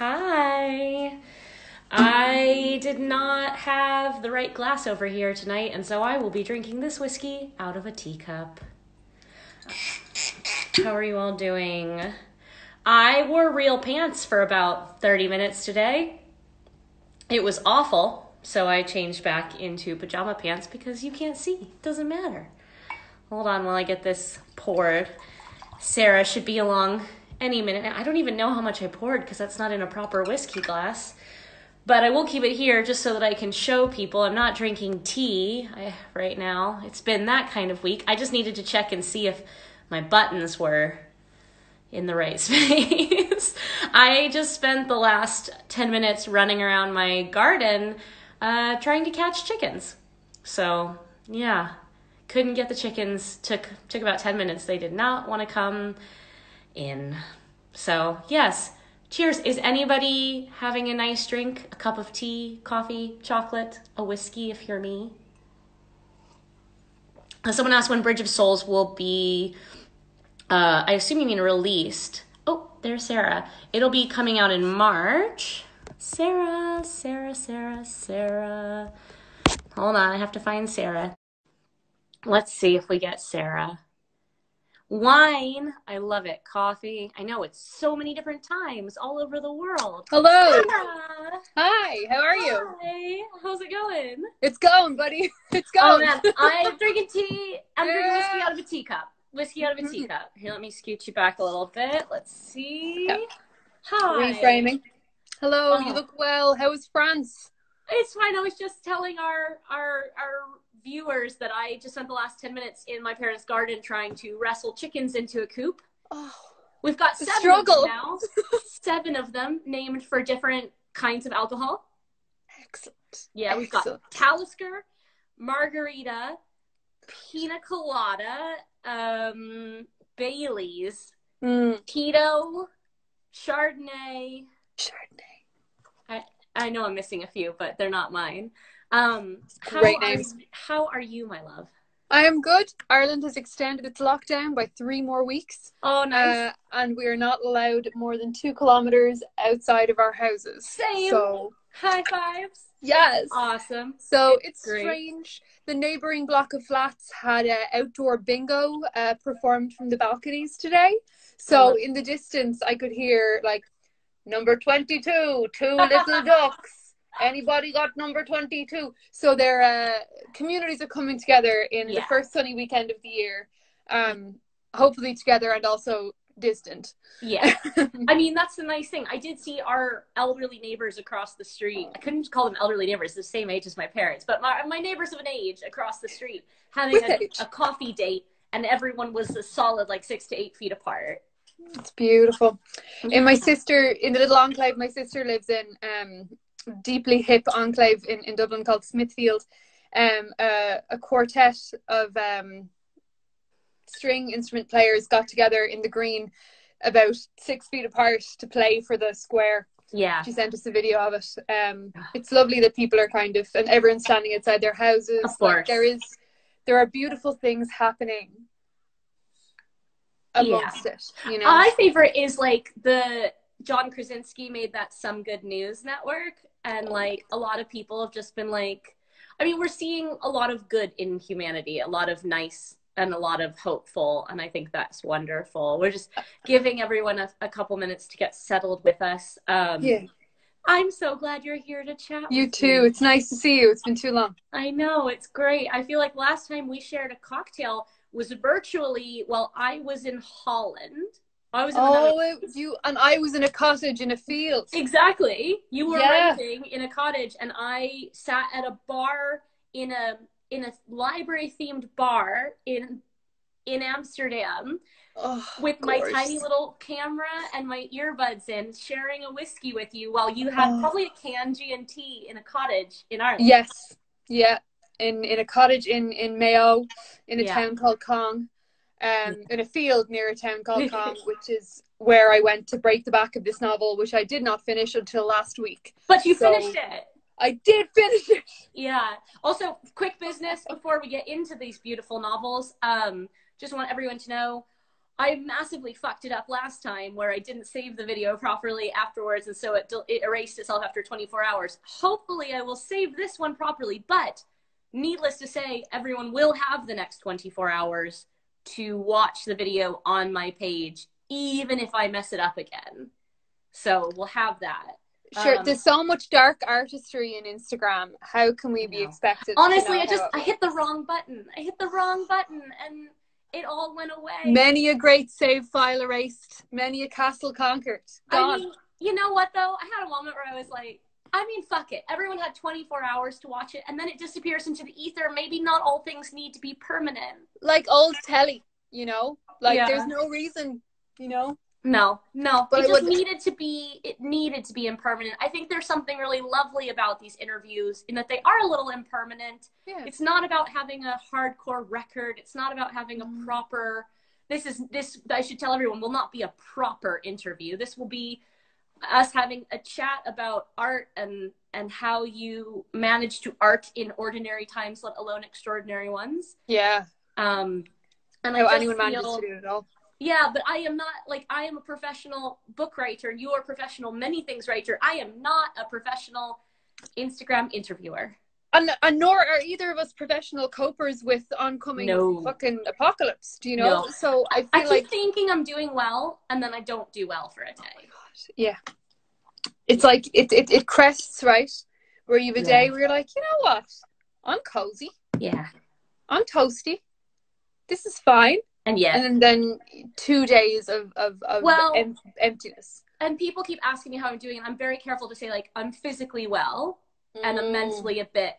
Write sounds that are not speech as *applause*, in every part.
Hi. I did not have the right glass over here tonight, and so I will be drinking this whiskey out of a teacup. How are you all doing? I wore real pants for about 30 minutes today. It was awful, so I changed back into pajama pants because you can't see. It doesn't matter. Hold on while I get this poured. Sarah should be along any minute. I don't even know how much I poured because that's not in a proper whiskey glass. But I will keep it here just so that I can show people I'm not drinking tea I, right now. It's been that kind of week. I just needed to check and see if my buttons were in the right *laughs* space. I just spent the last 10 minutes running around my garden uh, trying to catch chickens. So, yeah, couldn't get the chickens. Took took about 10 minutes. They did not want to come in. So, yes. Cheers. Is anybody having a nice drink? A cup of tea, coffee, chocolate, a whiskey if you're me? Uh, Someone asked when Bridge of Souls will be uh, I assume you mean released. Oh, there's Sarah. It'll be coming out in March. Sarah, Sarah, Sarah, Sarah. Hold on, I have to find Sarah. Let's see if we get Sarah. Wine, I love it. Coffee, I know it's so many different times all over the world. Hello. Sarah, Hi. How are you? hi. How's it going? It's going, buddy. *laughs* It's Oh going. man, *laughs* I'm drinking tea. I'm drinking whiskey out of a teacup. Whiskey out of a Mhm. teacup. Here, let me scoot you back a little bit. Let's see. Yep. Hi. Reframing. Hello. Oh. You look well. How is France? It's fine. I was just telling our our our viewers that I just spent the last ten minutes in my parents' garden trying to wrestle chickens into a coop. Oh, We've got seven struggle. of them now. *laughs* seven of them named for different kinds of alcohol. excellent. Yeah, we've got Talisker, Margarita, Pina Colada, um, Bailey's, Mm, Tito, Chardonnay. Chardonnay. I know I'm missing a few, but they're not mine. Um, how Great are names. you- how are you, my love? I am good. Ireland has extended its lockdown by three more weeks, Oh, nice. uh, and we are not allowed more than two kilometers outside of our houses. Same. So High fives. yes. Awesome. So It's it's, strange. The neighboring block of flats had an outdoor bingo uh, performed from the balconies today. So Oh. in the distance, I could hear like number twenty-two, two little *laughs* ducks. Anybody got number twenty-two? So their uh, communities are coming together in Yeah. the first sunny weekend of the year. Um, hopefully together and also distant. Yeah. *laughs* I mean, that's the nice thing. I did see our elderly neighbors across the street. I couldn't call them elderly neighbors, the same age as my parents, but my, my neighbors of an age across the street having a, a coffee date, and everyone was a solid like six to eight feet apart. It's beautiful. In my sister, in the little enclave my sister lives in, um, deeply hip enclave in, in Dublin called Smithfield, um, uh, a quartet of um, string instrument players got together in the green about six feet apart to play for the square. Yeah. She sent us a video of it. Um, *sighs* it's lovely that people are kind of, and everyone's standing outside their houses. Of Like, course. there is, there are beautiful things happening amongst it. You know, My favorite is like the John Krasinski made that Some Good News Network, and like a lot of people have just been like, I mean, we're seeing a lot of good in humanity, a lot of nice and a lot of hopeful, and I think that's wonderful. We're just giving everyone a, a couple minutes to get settled with us. Um, yeah. I'm so glad you're here to chat. You too. It's nice to see you. It's been too long. I know it's great. I feel like last time we shared a cocktail was virtually while I was in Holland. I was in Oh, it was you and I was in a cottage in a field. Exactly. You were Yeah. renting in a cottage, and I sat at a bar in a in a library themed bar in in Amsterdam Oh, with my tiny little camera and my earbuds in, sharing a whiskey with you while you had Oh. probably a canned G and T in a cottage in Ireland. Yes. Yeah. In in a cottage in in Mayo, in a Yeah. town called Cong, um, in a field near a town called *laughs* Cong, which is where I went to break the back of this novel, which I did not finish until last week. But you So- finished it. I did finish it. Yeah. Also, quick business before we get into these beautiful novels. Um, just want everyone to know I massively fucked it up last time where I didn't save the video properly afterwards, and so it, it erased itself after 24 hours. Hopefully, I will save this one properly, but needless to say, everyone will have the next 24 hours to watch the video on my page, even if I mess it up again. So we'll have that. Sure, Um, there's so much dark artistry in Instagram. How can we be expected? Honestly, I just I hit the wrong button. I hit the wrong button, and it all went away. many a great save file erased, many a castle conquered. I mean, you know what though? I had a moment where I was like, I mean, fuck it. Everyone had 24 hours to watch it, and then it disappears into the ether. Maybe not all things need to be permanent. like old telly, you know, like Yeah. there's no reason, you know. No, no. But it just would- needed to be. It needed to be impermanent. I think there's something really lovely about these interviews in that they are a little impermanent. Yeah. It's not about having a hardcore record. It's not about having a Mm. proper. This is this. I should tell everyone will not be a proper interview. This will be us having a chat about art and and how you manage to art in ordinary times, let alone extraordinary ones. Yeah. Um, and I How just anyone manages to do it all. yeah, but I am not like I am a professional book writer. You are a professional many things writer. I am not a professional Instagram interviewer. And, and nor are either of us professional copers with oncoming No. fucking apocalypse. Do you know? No. So I feel I keep like thinking I'm doing well, and then I don't do well for a day. Yeah, it's like it it, it crests right where you have a day where you're like, you know what, I'm cozy, Yeah, I'm toasty, this is fine, and yeah, and then, then two days of of, of Well- em- emptiness. and people keep asking me how I'm doing, and I'm very careful to say like I'm physically well, and I'm Mm. mentally a bit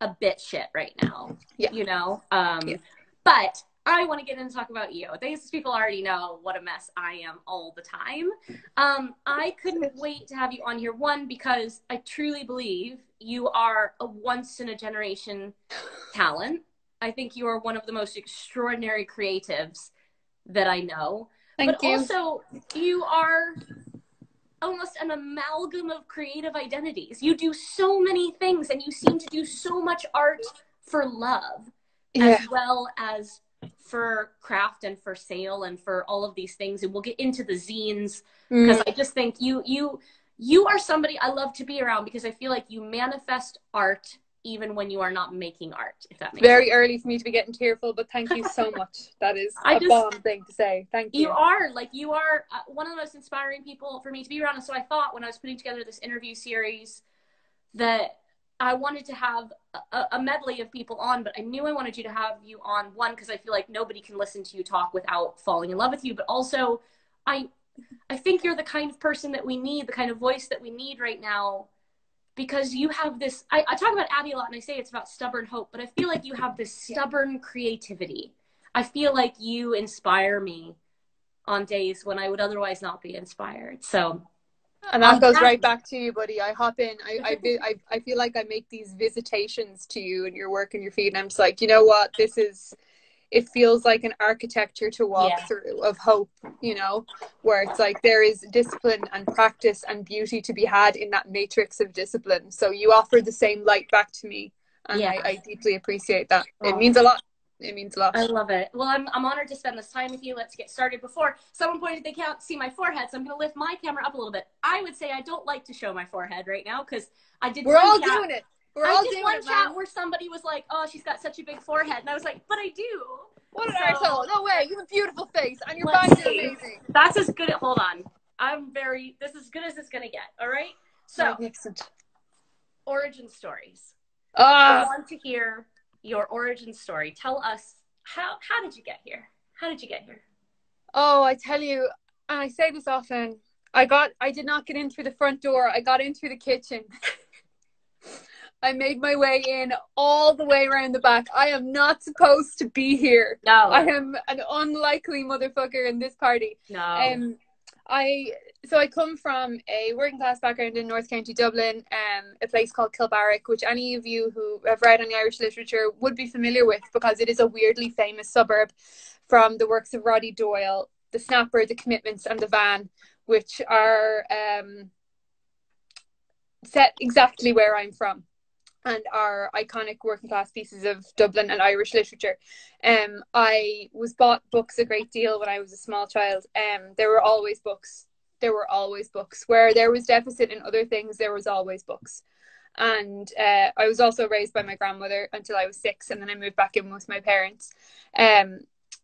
a bit shit right now. Yeah. You know? Um Yeah. but I want to get in and talk about you. These people already know what a mess I am all the time. Um, I couldn't wait to have you on here. One, because I truly believe you are a once in a generation talent. I think you are one of the most extraordinary creatives that I know Thank but you. also you are almost an amalgam of creative identities. You do so many things and you seem to do so much art for love yeah. as well as for craft and for sale and for all of these things and we'll get into the zines Mm. because I just think you you you are somebody I love to be around because I feel like you manifest art even when you are not making art if that makes Very sense. early for me to be getting tearful, but thank you so *laughs* much. That is I a just- bomb thing to say. Thank you. You are like you are uh, one of the most inspiring people for me to be around. And so I thought when I was putting together this interview series that I wanted to have a, a medley of people on, but I knew I wanted you to have you on one because I feel like nobody can listen to you talk without falling in love with you. But also, I I think you're the kind of person that we need, the kind of voice that we need right now. Because you have this, I, I talk about Addie a lot and I say it's about stubborn hope, but I feel like you have this stubborn creativity. I feel like you inspire me on days when I would otherwise not be inspired. So And that On goes right back to you, buddy. I hop in. I I, I feel like I make these visitations to you and your work and your feed, and I'm just like, you know what? This is. It feels like an architecture to walk Yeah. through of hope, you know, where it's like there is discipline and practice and beauty to be had in that matrix of discipline. So you offer the same light back to me, and Yeah. I, I deeply appreciate that. It Oh. means a lot. It means a lot. I love it. Well, I'm, I'm honored to spend this time with you. Let's get started. Before someone pointed, they can't see my forehead, so I'm going to lift my camera up a little bit. I would say I don't like to show my forehead right now because I did. We're all chat- doing it. We're I all did doing one it, chat where somebody was like, "Oh, she's got such a big forehead," and I was like, "But I do." What an So- arsehole. No way. You have a beautiful face and your are see. amazing. That's as good. as. Hold on, I'm very. This is as good as it's going to get. All right. So Magnificent. origin stories. I Ah, want to hear your origin story. Tell us how how did you get here? How did you get here? oh, I tell you, and I say this often. I got, I did not get in through the front door. I got in through the kitchen. *laughs* I made my way in all the way around the back. I am not supposed to be here. No, I am an unlikely motherfucker in this party. no. Um, I so I come from a working class background in North County Dublin, um, a place called Kilbarrack, which any of you who have read any Irish literature would be familiar with because it is a weirdly famous suburb from the works of Roddy Doyle, The Snapper, The Commitments, and The Van, which are um, set exactly where I'm from. and are iconic working class pieces of Dublin and Irish literature. Um, I was bought books a great deal when I was a small child. Um, there were always books. There were always books. Where there was deficit in other things, there was always books. And uh, I was also raised by my grandmother until I was six, and then I moved back in with my parents. Um,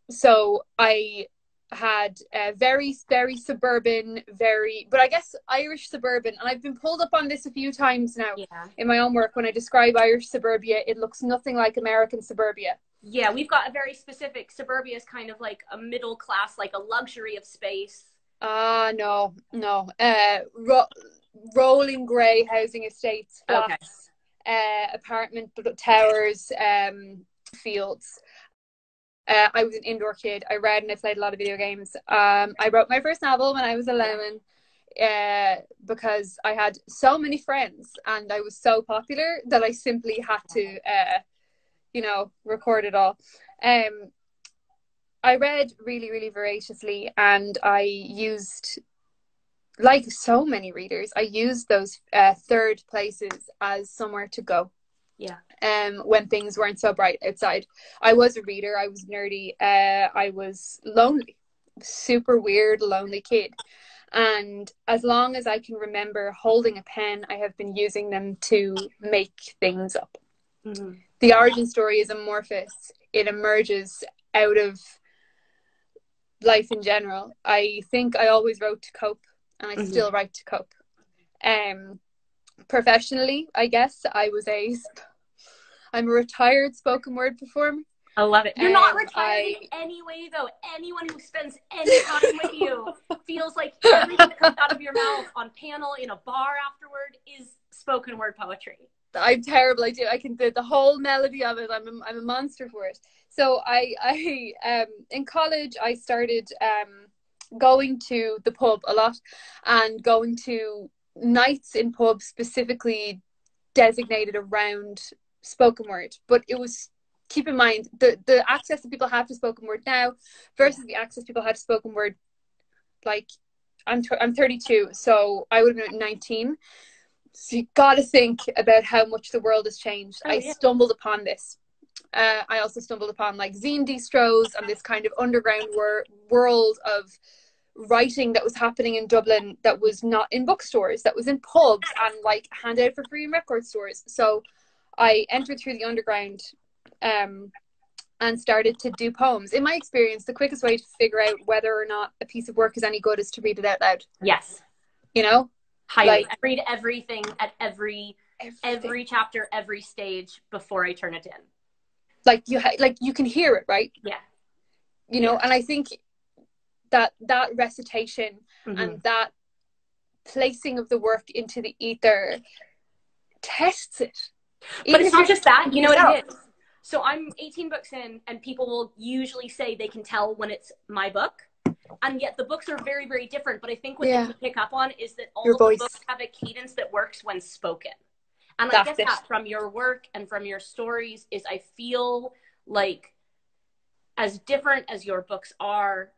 so I had a very very suburban very but i guess irish suburban and i've been pulled up on this a few times now Yeah. in my own work when i describe irish suburbia it looks nothing like american suburbia Yeah, we've got a very specific suburbia is kind of like a middle class, like a luxury of space. Ah no no uh ro- rolling gray housing estates flats uh apartment towers um fields uh, I was an indoor kid. I read and I played a lot of video games. Um, I wrote my first novel when I was 11 uh, because I had so many friends and I was so popular that I simply had to, uh, you know, record it all. Um, I read really, really voraciously and I used, like so many readers, I used those uh, third places as somewhere to go. Yeah. um when things weren't so bright outside. I was a reader i was nerdy uh i was lonely super weird lonely kid. And as long as i can remember holding a pen i have been using them to make things up. Mm-hmm. the origin story is amorphous. It emerges out of life in general i think i always wrote to cope and i Mhm. still write to cope um professionally i guess i was a *laughs* i'm a retired spoken word performer I love it. You're not Um, retired I- in any way, though. Anyone who spends any time with you *laughs* feels like everything that comes out of your mouth on panel in a bar afterward is spoken word poetry. I'm terrible. I do. I can do the whole melody of it. I'm a, I'm a monster for it. So I *laughs* I um in college I started um going to the pub a lot and going to nights in pubs specifically designated around spoken word. But it was keep in mind the the access that people have to spoken word now versus the access people had to spoken word like I'm I'm 32 so I would have been 19 so you got to think about how much the world has changed. Oh, I yeah. stumbled upon this. Uh, I also stumbled upon like zine distros and this kind of underground wor- world of writing that was happening in Dublin that was not in bookstores, that was in pubs and like handed out for free in record stores. So I entered through the underground um, and started to do poems. In my experience, the quickest way to figure out whether or not a piece of work is any good is to read it out loud. Yes. You know, Highly. Like- I read everything at every every chapter, every stage before I turn it in. like you ha- like you can hear it right Yeah. you know and i think that that recitation Mhm. and that placing of the work into the ether tests it But it's not just that. You know what yourself. it is? So I'm 18 books in, and people will usually say they can tell when it's my book. And yet the books are very, very different. But I think what Yeah. they pick up on is that all Your of the voice. books have a cadence that works when spoken. And I That's guess it. that from your work and from your stories is I feel like as different as your books are,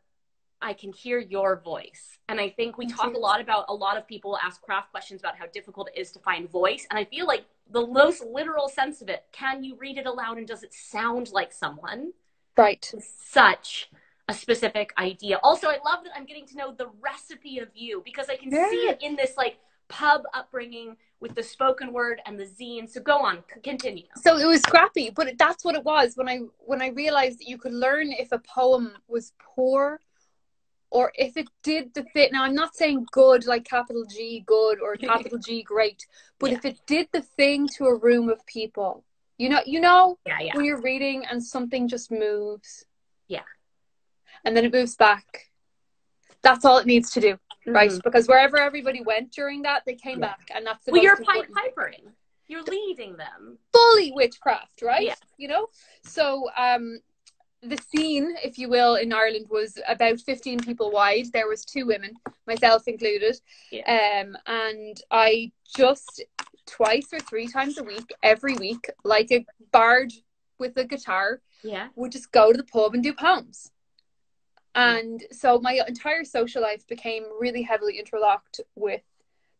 I can hear your voice. And I think we Me talk too. a lot about a lot of people ask craft questions about how difficult it is to find voice. And I feel like the most literal sense of it, can you read it aloud and does it sound like someone? right such a specific idea. Also, I love that I'm getting to know the recipe of you because I can see it in this like pub upbringing with the spoken word and the zine. So go on, continue. so it was scrappy but that's what it was when i when i realized that you could learn if a poem was poor or if it did the thing now i'm not saying good like capital g good or capital g great but Yeah. if it did the thing to a room of people you know you know Yeah, yeah. when you're reading and something just moves Yeah. And then it moves back that's all it needs to do right Mhm. because wherever everybody went during that they came Yeah. back and that's the Well, you're pipe important thing pipering. You're leading them. fully witchcraft, right? Yeah. You know? So um the scene, if you will, in Ireland was about 15 people wide. There was two women, myself included. Um and I just twice or three times a week, every week, like a bard with a guitar, Yeah. would just go to the pub and do poems. And so my entire social life became really heavily interlocked with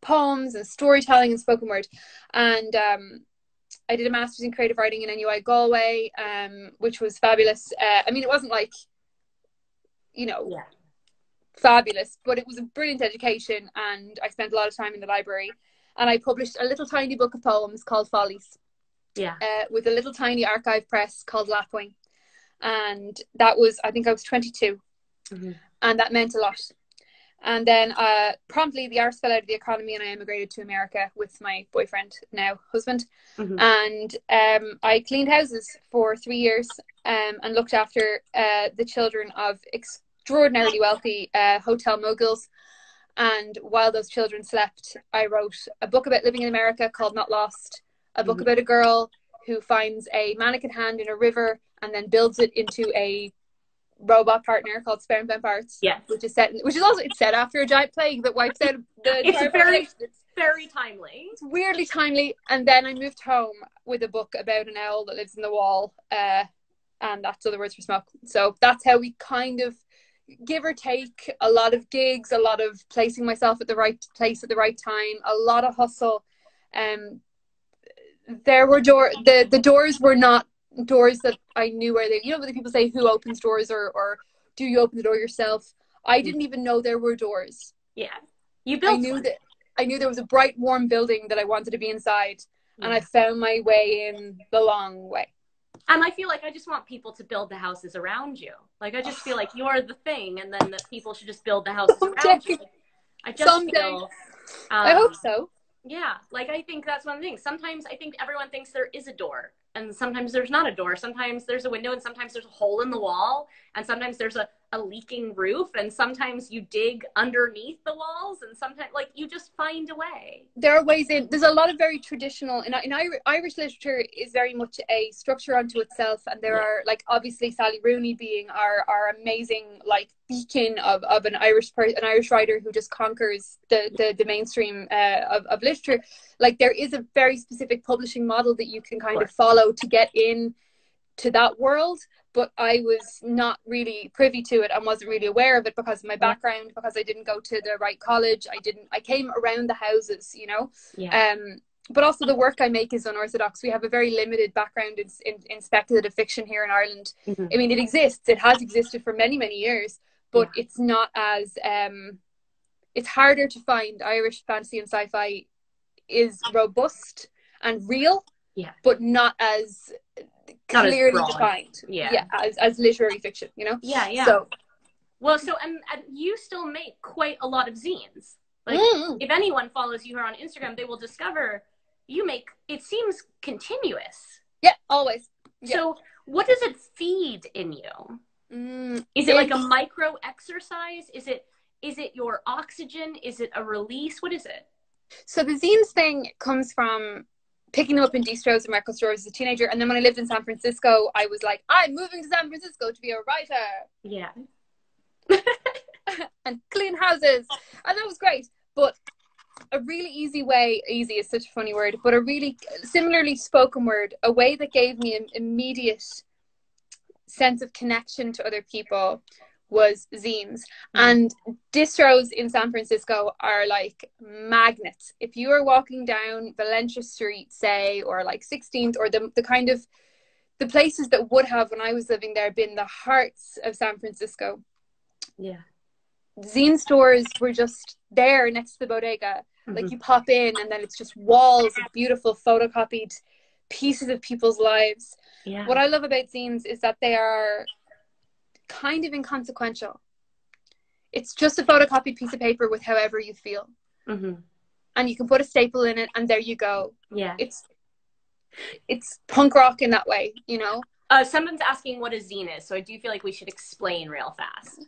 poems and storytelling and spoken word. And um, I did a master's in creative writing in NUI Galway, um, which was fabulous. Uh, I mean, it wasn't like, you know, Yeah. fabulous, but it was a brilliant education, and I spent a lot of time in the library. And I published a little tiny book of poems called Follies Yeah. uh, with a little tiny archive press called Lapwing. And that was, I think I was 22. Mhm. And that meant a lot. And then uh, promptly the arts fell out of the economy and I emigrated to America with my boyfriend, now husband. Mhm. And um, I cleaned houses for three years um, and looked after uh, the children of extraordinarily wealthy uh, hotel moguls. And while those children slept, I wrote a book about living in America called Not Lost, a book Mhm. about a girl who finds a mannequin hand in a river and then builds it into a robot partner called Spare and Found Parts. Yes. Which is set, which is also it's set after a giant plague that wipes out the It's very-. It's, Very timely. it's weirdly timely. And then I moved home with a book about an owl that lives in the wall, uh, and that's other words for smoke. So that's how we kind of give or take a lot of gigs, a lot of placing myself at the right place at the right time, a lot of hustle. Um, there were door the the doors were not doors that I knew where they. You know, when people say who opens doors or or do you open the door yourself? I didn't even know there were doors. Yeah. You built I knew one. that I knew there was a bright, warm building that I wanted to be inside, and I found my way in the long way. And I feel like I just want people to build the houses around you. Like I just feel like you're the thing, and then that people should just build the *laughs* houses around you. I just Someday. feel. I um, hope so. Yeah, like I think that's one thing. Sometimes I think everyone thinks there is a door, and sometimes there's not a door. Sometimes there's a window, and sometimes there's a hole in the wall, and sometimes there's a, a leaking roof, and sometimes you dig underneath the walls, and sometimes like you just find a way. There are ways in. There's a lot of very traditional in, in Irish, Irish literature is very much a structure unto itself, and there Yeah. are like obviously Sally Rooney being our our amazing like beacon of, of an Irish an Irish writer who just conquers the the, the mainstream uh, of of literature. Like there is a very specific publishing model that you can kind of Right. follow to get in to that world but I was not really privy to it and wasn't really aware of it because of my background because I didn't go to the right college. I didn't I came around the houses you know? Yeah, um but also the work I make is unorthodox. We have a very limited background in, in, in speculative fiction here in Ireland. Mhm. I mean it exists. It has existed for many many years but it's not as um it's harder to find Irish fantasy and sci-fi is robust and real Yeah. but not as Not clearly broad. defined Yeah. yeah as, as literary fiction you know yeah, yeah. so well, so and, and you still make quite a lot of zines. Like, Mm. if anyone follows you here on Instagram, they will discover you make. It seems continuous. yeah always Yeah. So, what does it feed in you? mm, Is it like a micro exercise? Is it is it your oxygen? Is it a release? What is it? so the zines thing comes from picking them up in distros and record stores as a teenager and then when I lived in San Francisco I was like I'm moving to San Francisco to be a writer Yeah. *laughs* and clean houses. And that was great. But a really easy way, easy is such a funny word, but a really similarly spoken word, a way that gave me an immediate sense of connection to other people was zines. And distros in San Francisco are like magnets. If you are walking down Valencia Street, say, or like 16th, or the, the kind of the places that would have, when I was living there, been the hearts of San Francisco Yeah. zine stores were just there next to the bodega. Like Mhm. you pop in and then it's just walls of beautiful photocopied pieces of people's lives. yeah. What I love about zines is that they are kind of inconsequential. It's just a photocopied piece of paper with however you feel. Mhm. And you can put a staple in it and there you go. Yeah. It's it's punk rock in that way, you know? Uh, someone's asking what a zine is, so I do feel like we should explain real fast.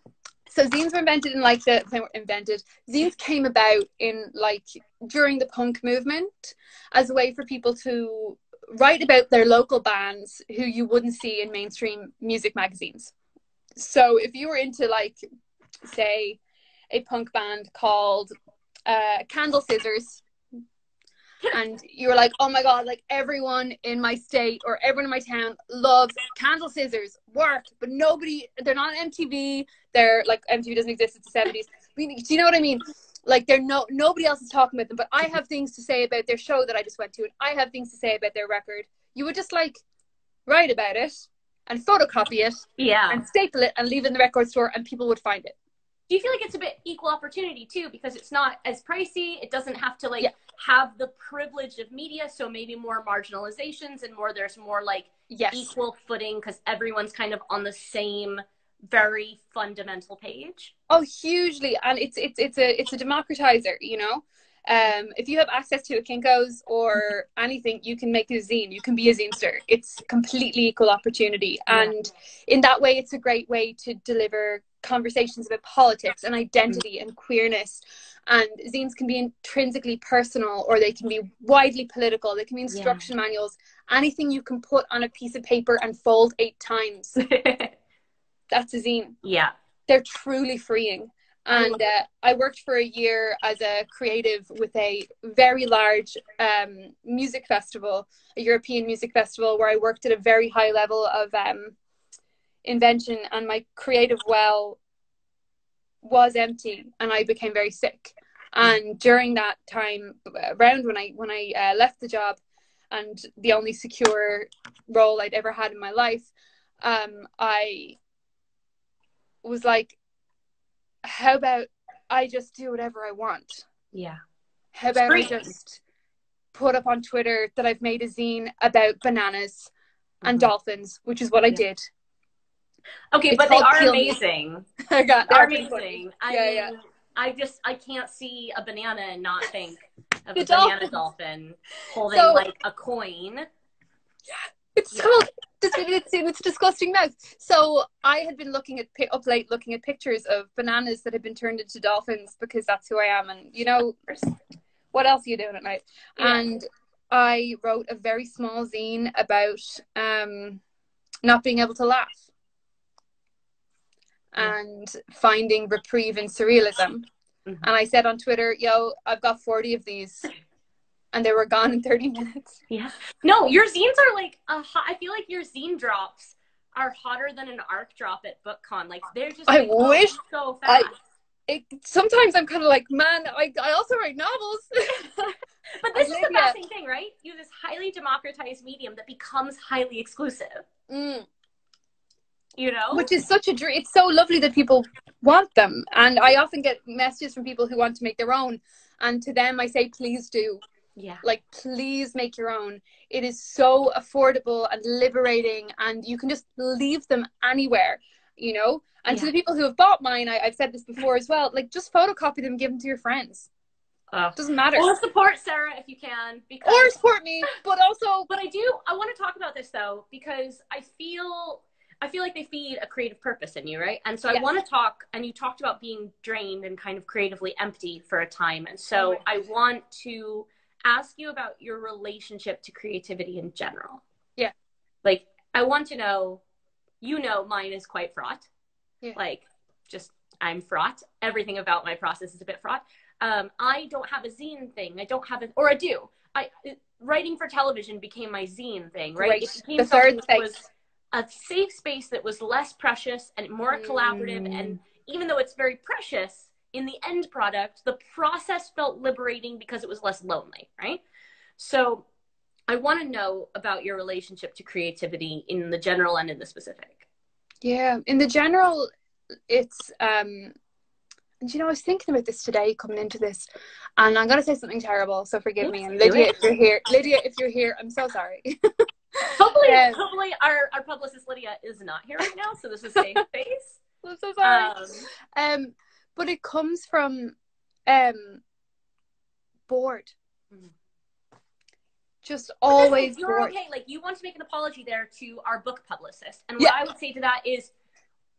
so zines were invented in like the they were invented zines came about in like during the punk movement as a way for people to write about their local bands who you wouldn't see in mainstream music magazines so if you were into like say a punk band called uh, candle scissors and you were like oh my god like everyone in my state or everyone in my town loves candle scissors work but nobody they're not on mtv they're like MTV doesn't exist. It's the seventies. Do you know what I mean? like they're no nobody else is talking about them, but I have things to say about their show that I just went to, and I have things to say about their record. You would just like write about it and photocopy it Yeah. and staple it and leave it in the record store, and people would find it. do you feel like it's a bit equal opportunity too because it's not as pricey it doesn't have to like Yeah. have the privilege of media so maybe more marginalizations and more there's more like Yes. equal footing because everyone's kind of on the same very fundamental page Oh, hugely, and it's it's it's a it's a democratizer. You know, um, if you have access to a Kinkos or anything, you can make a zine. You can be a zinester. It's completely equal opportunity, Yeah. and in that way, it's a great way to deliver conversations about politics and identity and queerness. And zines can be intrinsically personal, or they can be widely political. They can be instruction manuals. Anything you can put on a piece of paper and fold eight times. *laughs* That's a zine yeah they're truly freeing. And uh, I worked for a year as a creative with a very large um, music festival, a European music festival, where I worked at a very high level of um, invention, and my creative well was empty, and I became very sick. And during that time, around when I when I uh, left the job, and the only secure role I'd ever had in my life, um, I was like, how about I just do whatever I want? yeah How about I just put up on Twitter that I've made a zine about bananas and Mhm. dolphins, which is what I did. okay It's but they are amazing *laughs* I got they're amazing i Yeah, mean yeah. i just i can't see a banana and not think of The a banana dolphin. dolphin holding So- like a coin Yeah, It's Yeah. called it's, it's, it's disgusting mouth. So I had been looking at pi- up late, looking at pictures of bananas that had been turned into dolphins because that's who I am, and you know what else are you doing at night? Yeah. And I wrote a very small zine about um, not being able to laugh Yeah. and finding reprieve in surrealism. Mhm. And I said on Twitter, "Yo, I've got forty of these," and they were gone in thirty minutes. Yeah. No, your zines are like a hot, I feel like your zine drops are hotter than an arc drop at BookCon. Like they're just I like, wish so I- fast. It, sometimes I'm kind of like, man, I, I also write novels. *laughs* but this is the fascinating thing, right? You have this highly democratized medium that becomes highly exclusive. Mm. You know? which is such a dream. It's so lovely that people want them, and I often get messages from people who want to make their own, and to them I say, please do, yeah. like, please make your own. It is so affordable and liberating, and you can just leave them anywhere, you know. And to the people who have bought mine, I, I've said this before as well. Like, just photocopy them, give them to your friends. Oh. Doesn't matter. Or support Sarah if you can. Because Or support me, but also *laughs* but I do I want to talk about this though because I feel I feel like they feed a creative purpose in you, right? And so I want to talk and you talked about being drained and kind of creatively empty for a time. And so Oh I want to ask you about your relationship to creativity in general. Yeah. Like I want to know you know mine is quite fraught. Yeah. Like just I'm fraught. Everything about my process is a bit fraught. Um, I don't have a zine thing. I don't have a, or I do. I writing for television became my zine thing, right? Right. It became The third space. was a safe space that was less precious and more collaborative. Mm. And even though it's very precious in the end product, the process felt liberating because it was less lonely, right? So I want to know about your relationship to creativity in the general and in the specific. Yeah, in the general, it's um, and you know, I was thinking about this today coming into this, and I'm gonna say something terrible, so forgive me. And Lydia, if you're here, Lydia, if you're here, I'm so sorry. *laughs* Hopefully, Yes. hopefully our, our publicist Lydia is not here right now, so this is safe *laughs* space. I'm so sorry. Um, Um, but it comes from um, bored. Mhm. Just always you're bored. okay. Like you want to make an apology there to our book publicist, and Yeah. what I would say to that is,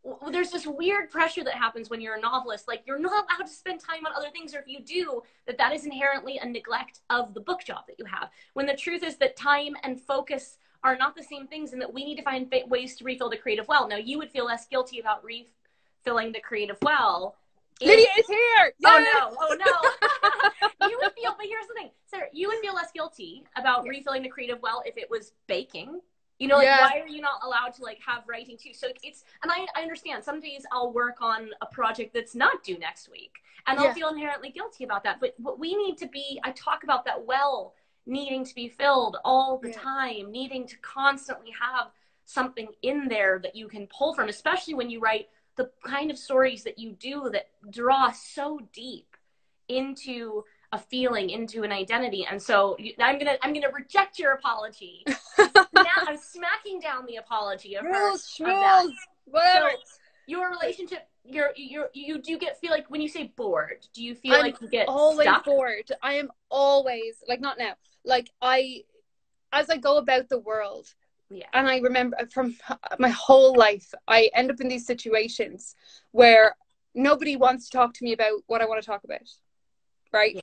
w- there's this weird pressure that happens when you're a novelist. Like you're not allowed to spend time on other things, or if you do, that that is inherently a neglect of the book job that you have. When the truth is that time and focus are not the same things, and that we need to find ways to refill the creative well. Now, you would feel less guilty about refilling the creative well. Lydia is here. Oh no! Oh no! *laughs* you would feel, but here's the thing, Sarah. You would feel less guilty about Yeah. refilling the creative well if it was baking, You know, like Yeah. why are you not allowed to like have writing too? So it's and I, I understand some days I'll work on a project that's not due next week. And I'll feel inherently guilty about that. But what we need to be I talk about that well needing to be filled all the time, needing to constantly have something in there that you can pull from, especially when you write the kind of stories that you do that draw so deep into a feeling into an identity and so i'm gonna i'm gonna reject your apology *laughs* now i'm smacking down the apology of her Rules, of that. So, your relationship you're you're you do get feel like when you say bored do you feel I'm like you get always stuck bored. I am always like not now. Like I, as I go about the world, yeah and I remember from my whole life, I end up in these situations where nobody wants to talk to me about what I want to talk about. Right?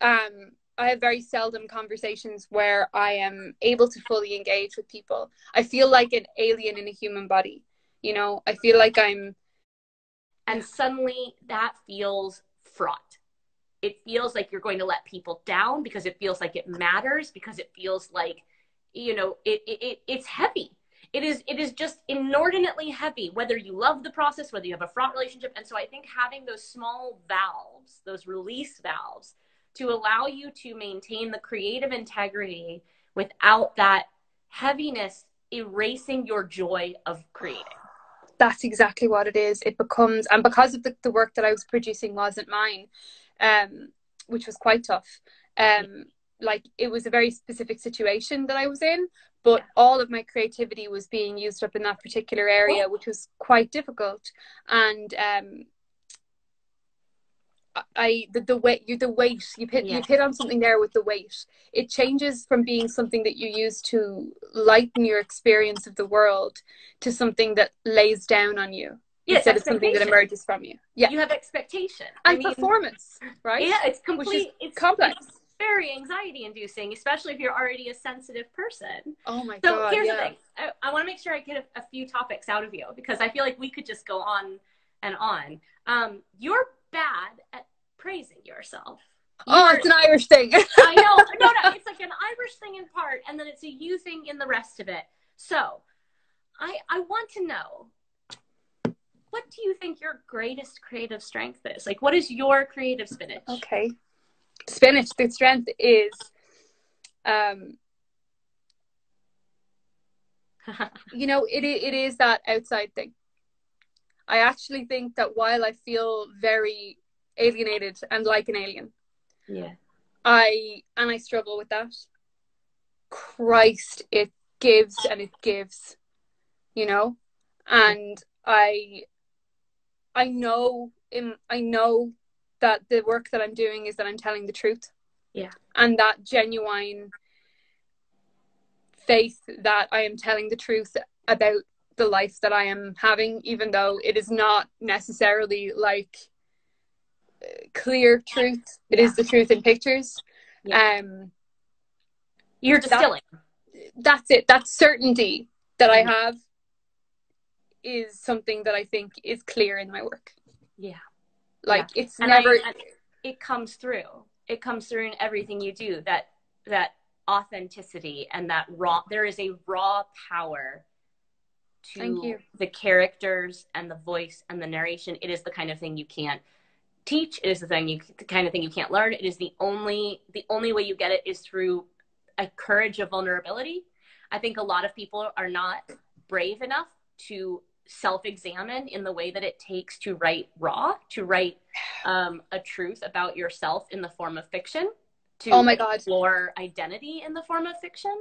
Um, I have very seldom conversations where I am able to fully engage with people. I feel like an alien in a human body. You know, I feel like I'm and suddenly that feels fraught it feels like you're going to let people down because it feels like it matters because it feels like you know it, it, it it's heavy it is it is just inordinately heavy whether you love the process whether you have a fraught relationship and so i think having those small valves those release valves to allow you to maintain the creative integrity without that heaviness erasing your joy of creating that's exactly what it is. It becomes, and because of the, the work that I was producing wasn't mine, um, which was quite tough. Um, like it was a very specific situation that I was in, but Yeah. all of my creativity was being used up in that particular area, which was quite difficult. And um, I the, the weight you the weight you hit Yeah. you've hit on something there with the weight. It changes from being something that you use to lighten your experience of the world to something that lays down on you Yes, instead of something that emerges from you. Yeah, you have expectation I and mean, performance, right? Yeah, it's Which complete. is it's complex. it's very anxiety inducing, especially if you're already a sensitive person. Oh my So god! So here's yeah. the thing: I, I want to make sure I get a, a few topics out of you because I feel like we could just go on and on. Um, you're bad at praising yourself. Oh, You're- it's an Irish thing. *laughs* I know. *laughs* No, no, it's like an Irish thing in part, and then it's a you thing in the rest of it. So, I I want to know what do you think your greatest creative strength is? Like, what is your creative spinach? okay. Spinach. The strength is, um, *laughs* you know, it it is that outside thing. I actually think that while I feel very alienated and like an alien, yeah. I and I struggle with that. Christ, it gives and it gives, you know, and I, I know in I know that the work that I'm doing is that I'm telling the truth. Yeah. and that genuine faith that I am telling the truth about the life that I am having, even though it is not necessarily like clear truth. It is the truth in pictures. Yeah. Um, You're distilling. that's it. That certainty that I Mhm. have is something that I think is clear in my work. Yeah. Like it's And never. I, it comes through. It comes through in everything you do. That that authenticity and that raw. There is a raw power Thank to you. the characters and the voice and the narration. It is the kind of thing you can't teach. It is the thing you the kind of thing you can't learn. It is the only the only way you get it is through a courage of vulnerability. I think a lot of people are not brave enough to self-examine in the way that it takes to write raw, to write um, a truth about yourself in the form of fiction, to Oh my God. explore identity in the form of fiction.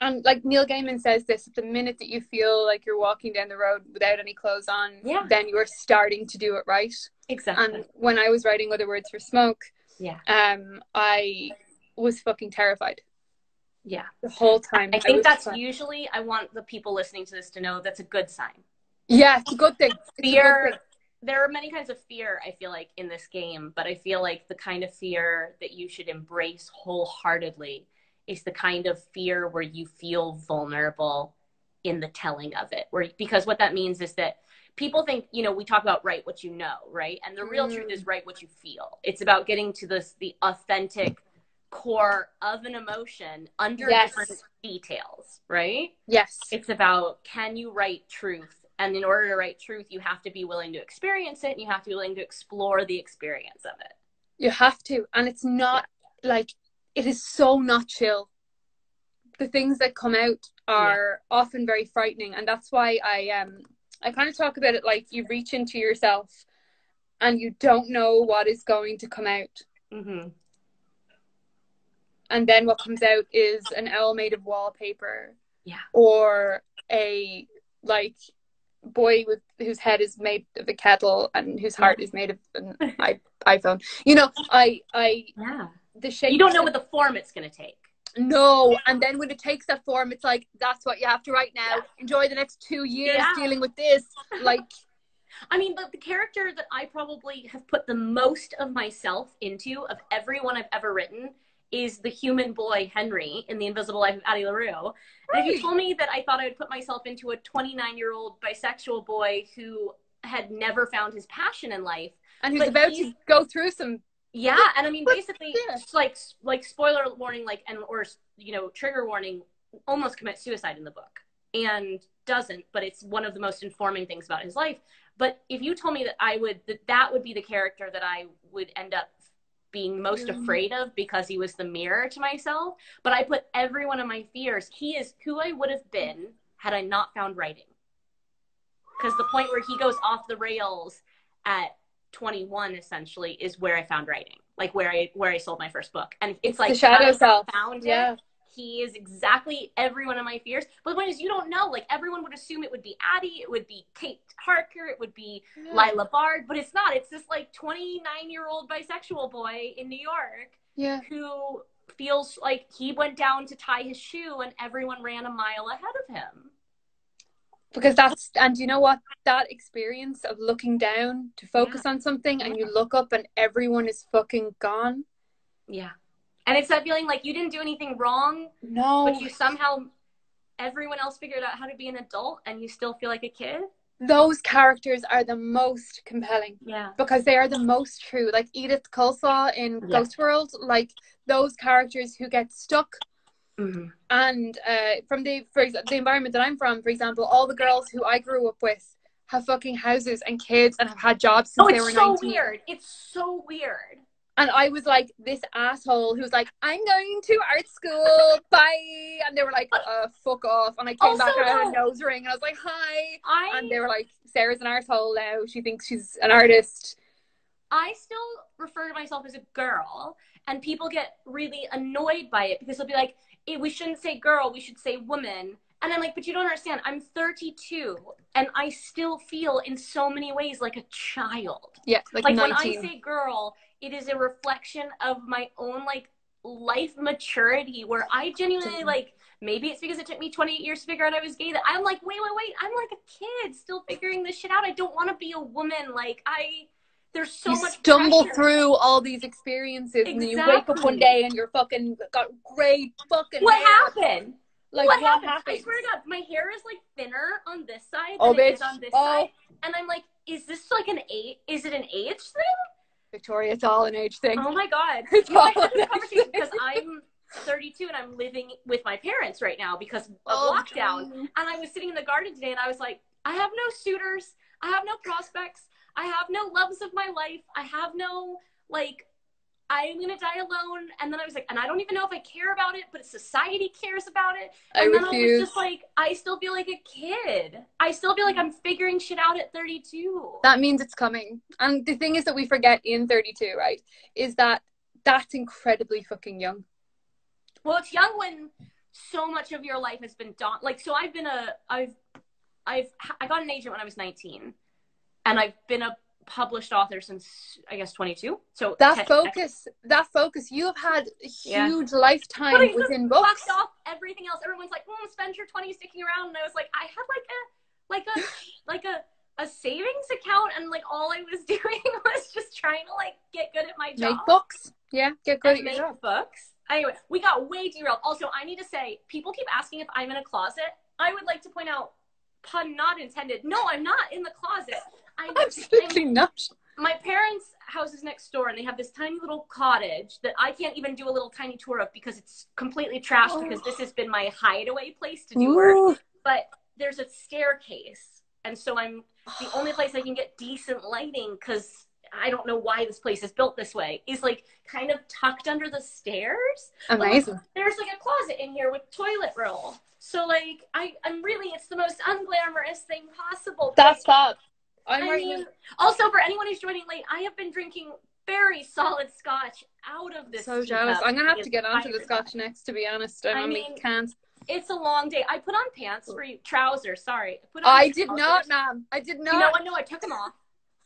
And like Neil Gaiman says this, the minute that you feel like you're walking down the road without any clothes on, Yeah. then you are starting to do it right. Exactly. And when I was writing Other Words for Smoke, yeah. um, I was fucking terrified Yeah. the whole time. I think was that's like- usually, I want the people listening to this to know that's a good sign. Yeah, it's a good thing. A good Fear, thing. there are many kinds of fear, I feel like, in this game, but I feel like the kind of fear that you should embrace wholeheartedly is the kind of fear where you feel vulnerable in the telling of it. Where because what that means is that people think, you know, we talk about write what you know, right? And the real Mm. truth is write what you feel. It's about getting to this the authentic core of an emotion under Yes. different details, right? Yes. It's about can you write truth? And in order to write truth, you have to be willing to experience it and you have to be willing to explore the experience of it. You have to. And it's not like it is so not chill. The things that come out are often very frightening. And that's why I um I kind of talk about it like you reach into yourself and you don't know what is going to come out. Mm-hmm. And then what comes out is an owl made of wallpaper. Yeah. Or a like boy with whose head is made of a kettle and whose heart is made of an i- iPhone. You know, I I Yeah. the shape You don't know what the form it's going to take. No, and then when it takes that form, it's like that's what you have to write now. Yeah. Enjoy the next two years Yeah. dealing with this. Like, *laughs* I mean, the, the character that I probably have put the most of myself into, of everyone I've ever written, is the human boy Henry in The Invisible Life of Addie LaRue. And if you told me that I thought I would put myself into a 29 year old bisexual boy who had never found his passion in life, and who's about to go through some. yeah, and I mean, basically, like like spoiler warning, like and or you know trigger warning, almost commits suicide in the book, and doesn't, but it's one of the most informing things about his life. But if you told me that I would that that would be the character that I would end up being most Yeah. afraid of because he was the mirror to myself, but I put every one of my fears. He is who I would have been had I not found writing. Because the point where he goes off the rails at 21 essentially is where I found writing, like where I where I sold my first book, and it's like the shadow self. Found Yeah. it. He is exactly every one of my fears. But the point is, you don't know. Like everyone would assume it would be Addie, it would be Kate Harker, it would be Lila Bard, but it's not. It's this like 29 year old bisexual boy in New York Yeah. who feels like he went down to tie his shoe and everyone ran a mile ahead of him. Because that's, and you know what? That experience of looking down to focus on something and you look up and everyone is fucking gone. Yeah. And it's that feeling like you didn't do anything wrong, No. but you somehow everyone else figured out how to be an adult and you still feel like a kid. Those characters are the most compelling. Yeah. because they are the most true. Like Edith Coleslaw in Yeah. Ghost World, like those characters who get stuck Mm-hmm. and uh, from the for exa- the environment that I'm from, for example, all the girls who I grew up with have fucking houses and kids and have had jobs since Oh, they it's were so 19. weird. It's so weird. And I was like this asshole who was like, I'm going to art school, bye. And they were like, uh, fuck off. And I came Also, back and I had a nose ring and I was like, hi. I And they were like, Sarah's an asshole now. She thinks she's an artist. I still refer to myself as a girl, and people get really annoyed by it because they'll be like, eh, "We shouldn't say girl, we should say woman." And I'm like, "But you don't understand. I'm 32, and I still feel in so many ways like a child. Yeah, like, Like 19. when I say girl, it is a reflection of my own like life maturity, where I genuinely like." Maybe it's because it took me 28 years to figure out I was gay that I'm like, wait, wait, wait. I'm like a kid still figuring this shit out. I don't want to be a woman. Like, I, there's so you much stumble pressure. through all these experiences and then you wake up one day and you're fucking got gray fucking What hair. happened? Like what, what, happened? I happened? swear to God, my hair is like thinner on this side Oh, than it is bitch. on this Oh. side, and I'm like, is this like an age? Is it an age thing? Victoria, it's all an age thing. Oh my God! It's You all this an conversation age because. I'm 32 and I'm living with my parents right now because of Oh, lockdown. And I was sitting in the garden today and I was like, I have no suitors. I have no prospects. I have no loves of my life. I have no, like, I'm going to die alone. And then I was like, and I don't even know if I care about it, but society cares about it. I And then I was just like, I still feel like a kid. I still feel like I'm figuring shit out at 32. that means it's coming. And the thing is that we forget in 32, right, is that that's incredibly fucking young. Well, it's young when so much of your life has been done. Like, so I've been a, I've, I've, I got an agent when I was 19, and I've been a published author since I guess 22. So That focus, that focus, you have had a Yeah. huge But lifetime just within books. fucked off everything else. Everyone's like, "Oh, spend your 20s sticking around," and I was like, I had like a, like a, *laughs* like a, a savings account, and like all I was *laughs* doing was just trying to like get good at my job. Make books. Yeah, get good at your job. books. Anyway, we got way derailed. Also, I need to say, people keep asking if I'm in a closet. I would like to point out, pun not intended. No, I'm not in the closet. I'm, *laughs* Absolutely not. my parents' house is next door, and they have this tiny little cottage that I can't even do a little tiny tour of because it's completely trashed. Oh. Because this has been my hideaway place to do work. But there's a staircase, and so I'm the *sighs* only place I can get decent lighting because I don't know why this place is built this way. Is like kind of tucked under the stairs. Amazing. There's like a closet in here with toilet roll. So like I, I'm really it's the most unglamorous thing possible. That's fab. I'm I mean, also for anyone who's joining late, I have been drinking very solid scotch out of this. so jealous. I'm gonna have to get onto the scotch next. To be honest, I, I mean, can't. It's a long day. I put on pants for you, trousers. Sorry, I put on I did trousers. not, ma'am. I did You know not. what? No, I took them off.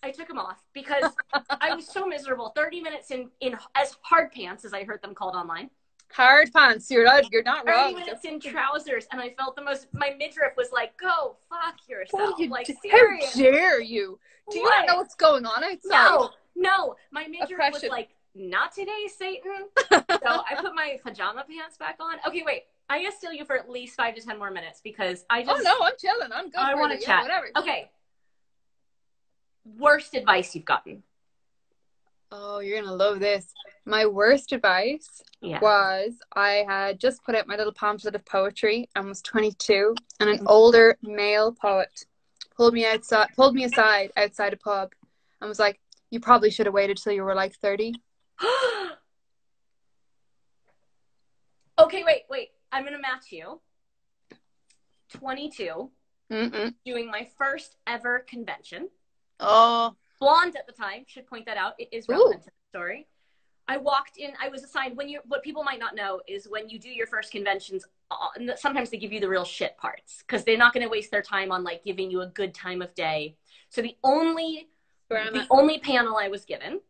I took them off because *laughs* I was so miserable. Thirty minutes in in as hard pants as I heard them called online. Hard pants. You're not. You're not 30 wrong. minutes in trousers, and I felt the most. My midriff was like, "Go fuck yourself!" Oh, you like d- seriously. How dare you? Do you not know what's going on outside? No, no. My midriff was like, "Not today, Satan." *laughs* so I put my pajama pants back on. Okay, wait. I gotta steal you for at least five to ten more minutes because I just. Oh just. no, I'm chilling. I'm good. I wanna it. Yeah, chat. whatever. Okay. Worst advice you've gotten? Oh, you're gonna love this. My worst advice Yeah. was I had just put out my little pamphlet of poetry and was 22, and an mm. older male poet pulled me outside, pulled me aside outside a pub, and was like, "You probably should have waited till you were like 30." *gasps* okay, wait, wait. I'm gonna match you. Twenty-two, Mm-mm. doing my first ever convention. Oh, blonde at the time should point that out it is relevant to the story i walked in i was assigned when you what people might not know is when you do your first conventions uh, sometimes they give you the real shit parts because they're not going to waste their time on like giving you a good time of day so the only the only panel i was given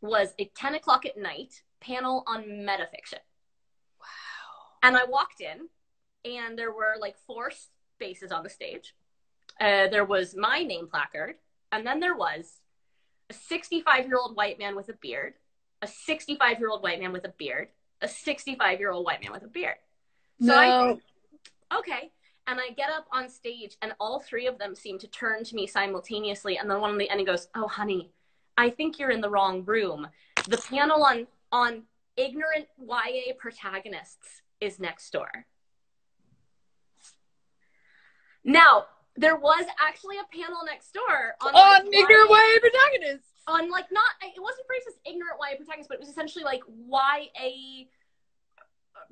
was a 10 o'clock at night panel on metafiction Wow. and I walked in, and there were like four spaces on the stage. Uh, there was my name placard, and then there was a 65 year old white man with a beard, a 65 year old white man with a beard, a 65 year old white man with a beard. So I No. okay. And I get up on stage, and all three of them seem to turn to me simultaneously. And then one on the end goes, "Oh, honey, I think you're in the wrong room. The panel on on ignorant YA protagonists is next door." Now, there was actually a panel next door on, On ignorant YA protagonists. On like not it wasn't phrased as ignorant YA protagonist, but it was essentially like YA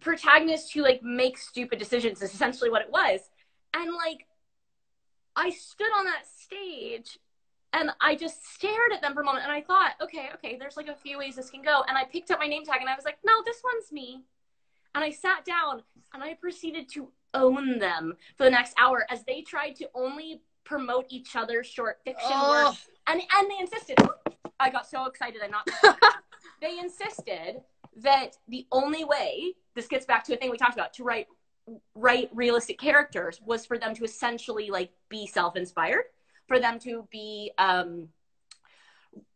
protagonist who like makes stupid decisions is essentially what it was. And like I stood on that stage and I just stared at them for a moment and I thought, okay, okay, there's like a few ways this can go. And I picked up my name tag and I was like, no, this one's me. And I sat down and I proceeded to own them for the next hour as they tried to only promote each other's short fiction Oh. work and and they insisted i got so excited i knocked *laughs* they insisted that the only way this gets back to a thing we talked about to write write realistic characters was for them to essentially like be self-inspired for them to be um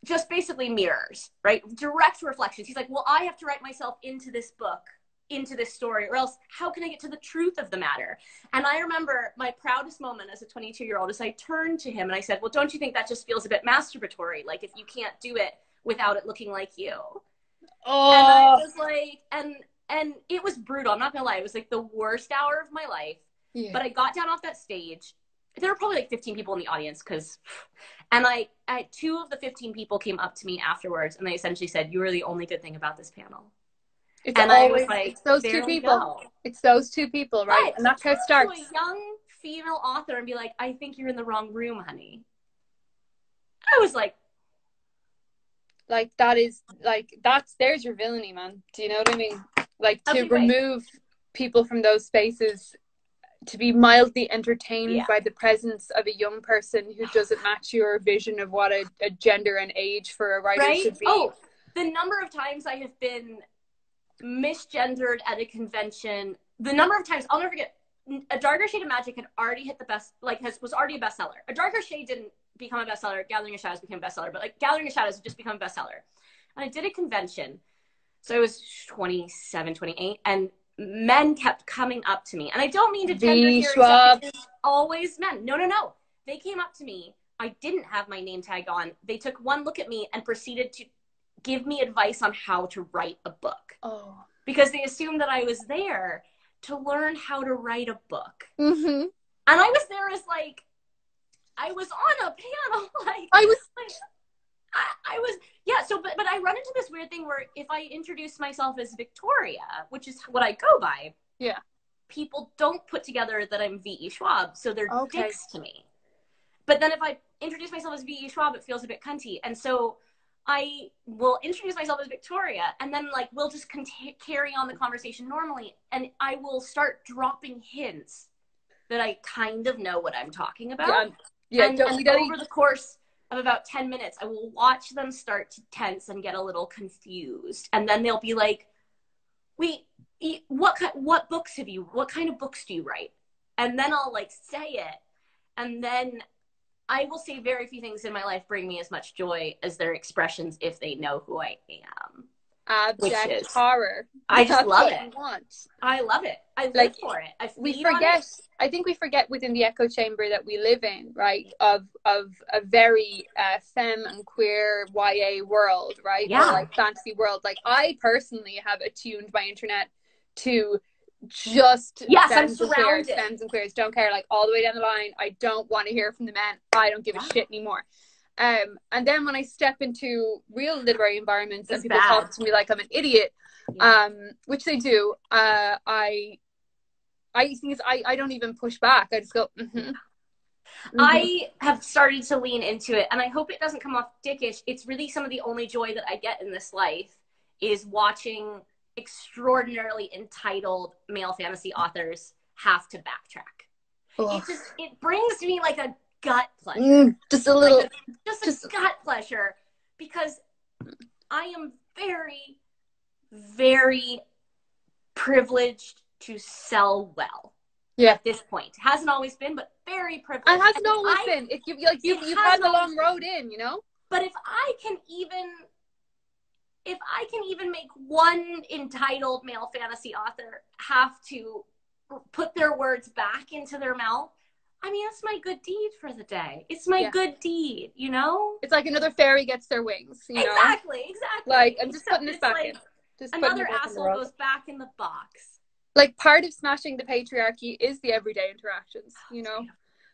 just basically mirrors right? Direct reflections. He's like well i have to write myself into this book into this story or else how can i get to the truth of the matter and i remember my proudest moment as a 22 year old is i turned to him and i said well don't you think that just feels a bit masturbatory like if you can't do it without it looking like you and i Oh. was like and and it was brutal i'm not gonna lie it was like the worst hour of my life Yeah. but I got down off that stage. There were probably like 15 people in the audience because, *sighs* and I, I, two of the 15 people came up to me afterwards and they essentially said, "You were the only good thing about this panel." It's and always like, it's those two people. go." It's those two people, right? Right. And that's how it To starts. a young female author and be like, "I think you're in the wrong room, honey." I was like, Like that is like that's there's your villainy, man. Do you know what I mean? Like to remove people from those spaces to be mildly entertained Yeah. by the presence of a young person who doesn't match your vision of what a, a gender and age for a writer right? should be. Oh, the number of times I have been misgendered at a convention, the number of times I'll never forget. A darker shade of magic had already hit the best, like has was already a bestseller. A darker shade didn't become a bestseller. Gathering of Shadows became a bestseller, but like Gathering of Shadows just become a bestseller. And I did a convention, so I was 27, 28, and men kept coming up to me, and I don't mean to gender. Schwab. Always men. No, no, no. They came up to me I didn't have my name tag on, they took one look at me and proceeded to give me advice on how to write a book Oh. because they assumed that I was there to learn how to write a book. hmm And I was there as like, I was on a panel. *laughs* Like, I was. like I, I was, yeah. So, but, but I run into this weird thing where if I introduce myself as Victoria, which is what I go by, Yeah. people don't put together that I'm V.E. Schwab. So they're Okay. dicks to me. But then if I introduce myself as V.E. Schwab, it feels a bit cunty. And so I will introduce myself as Victoria, and then like we'll just cont- carry on the conversation normally, and I will start dropping hints that I kind of know what I'm talking about. Yeah. Yeah. and, don't and gotta- over the course of about 10 minutes, I will watch them start to tense and get a little confused, and then they'll be like, "Wait, what ki- what books have you? What kind of books do you write?" And then I'll like say it, and then I will say very few things in my life bring me as much joy as their expressions if they know who I am. abject is- horror. I just love it. I love it. I live Like, for it. I we forget i think we forget within the echo chamber that we live in right of of a very uh, femme and queer ya world right Yeah. or like fantasy world like i personally have attuned my internet to just Yes, I'm and queers surrounded. femmes and queers don't care like all the way down the line i don't want to hear from the men i don't give a shit anymore um and then when i step into real literary environments and people bad. talk to me like i'm an idiot Yeah. um, which they do. Uh, I, I think it's, I, I don't even push back. I just go. Mm-hmm. I have started to lean into it, and I hope it doesn't come off dickish. It's really some of the only joy that I get in this life is watching extraordinarily entitled male fantasy authors have to backtrack. It just it brings me like a gut pleasure, Mm, just a little. Like just a just- gut pleasure, because I am very, very privileged to sell well. Yeah. At this point, hasn't always been, but very privileged. and hasn't always I been. If you like, you It you've had the long been. road in. You know. But if I can even if I can even make one entitled male fantasy author have to put their words back into their mouth, I mean that's my good deed for the day. It's my Yeah. good deed, you know? It's like another fairy gets their wings. You know. exactly, exactly. Like I'm just Except putting this back like in. Just Another back asshole road. goes back in the box. like part of smashing the patriarchy is the everyday interactions oh, you know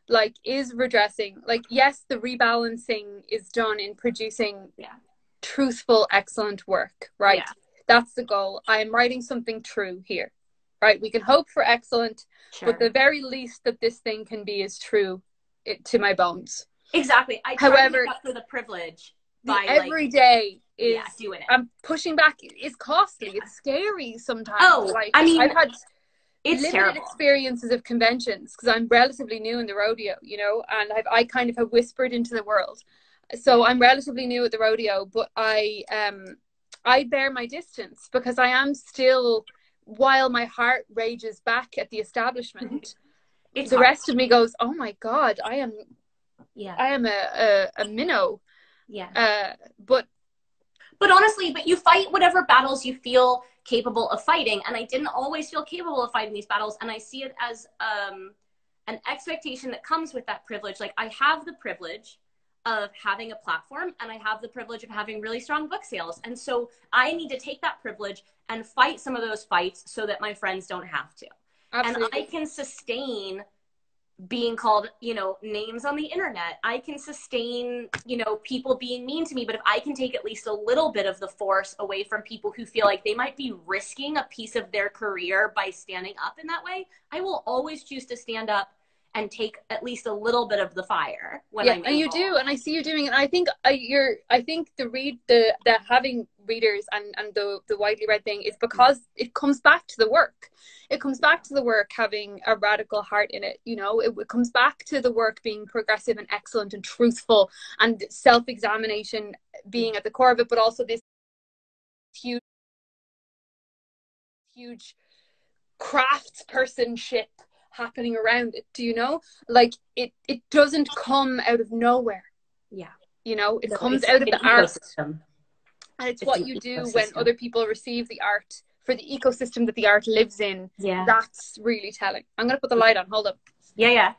like is redressing like yes the rebalancing is done in producing Yeah. Truthful excellent work right Yeah. that's the goal i am writing something true here right we can hope for excellent Sure. but the very least that this thing can be is true it, to my bones exactly. I However, to for the privilege the by like everyday is yeah, doing it. i'm pushing back it's costly it's scary sometimes Oh, like I mean, i've had it's limited terrible. experiences of conventions because I'm relatively new in the rodeo, you know, and I've, I kind of have whispered into the world. So I'm relatively new at the rodeo, but I um I bear my distance because I am still, while my heart rages back at the establishment, *laughs* It's the hard. rest of me goes, "Oh my god, I am Yeah. I am a a, a minnow." Yeah. Uh, but But honestly, but you fight whatever battles you feel capable of fighting. And I didn't always feel capable of fighting these battles. And I see it as um, an expectation that comes with that privilege. Like, I have the privilege of having a platform and I have the privilege of having really strong book sales. And so I need to take that privilege and fight some of those fights so that my friends don't have to. absolutely, And I can sustain being called, you know, names on the internet. I can sustain, you know, people being mean to me. But if I can take at least a little bit of the force away from people who feel like they might be risking a piece of their career by standing up in that way, I will always choose to stand up and take at least a little bit of the fire when yeah, I'm and you do, and I see you doing it. And I think uh, you're. I think the read the the having readers and and the the widely read thing is because it comes back to the work. It comes back to the work having a radical heart in it. You know, it, it comes back to the work being progressive and excellent and truthful and self examination being at the core of it, but also this huge, huge craftspersonship happening around it. Do you know? Like it, it doesn't come out of nowhere. Yeah. You know, it No, comes out of the art, ecosystem. and it's, It's what an you do when other people receive the art for the ecosystem that the art lives in. Yeah. That's really telling. I'm gonna put the light on. Hold up. Yeah, yeah.